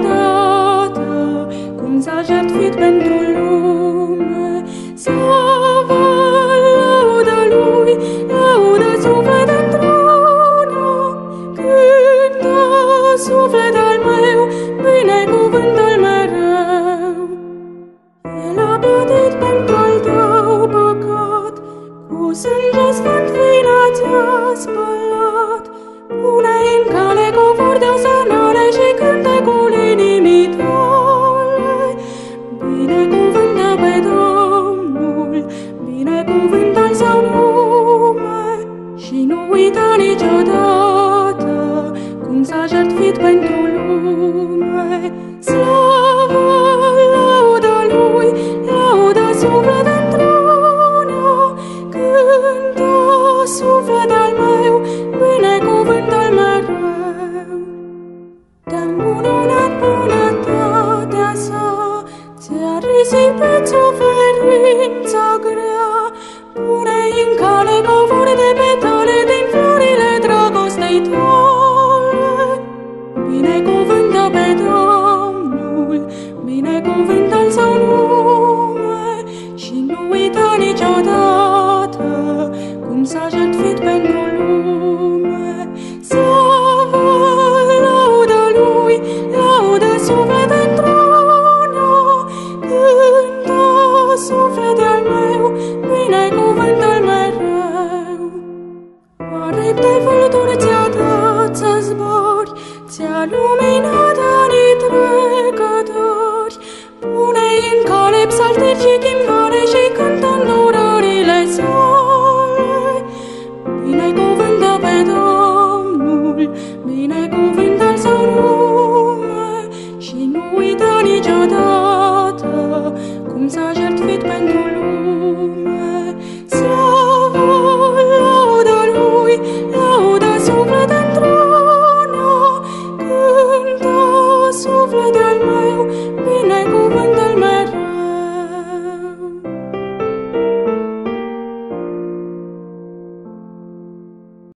vreodată cum s-a jertfit pentru lume. Slava, lauda lui, lauda suflet într-una, a suflet al meu, binecuvântă-l mereu. El a plătit pentru al tău păcat, cu sânge sfânt vina ți-a spălat, pune în Binecuvântă pe Domnul, binecuvântă-L sau nume și nu uita niciodată cum s-a jertfit pentru lume. Slavă, laudă Lui, laudă suflet într-una, cântă suflet ți-a risipit suferința grea, pune în cale covor de petale din florile dragostei tale. Binecuvântă pe Domnul, binecuvântă-L psalteri și chimvare și cântă în urările sale. Binecuvântă pe Domnul, binecuvântă-L sau nume și nu uita niciodată cum s-a jertfit pentru lume.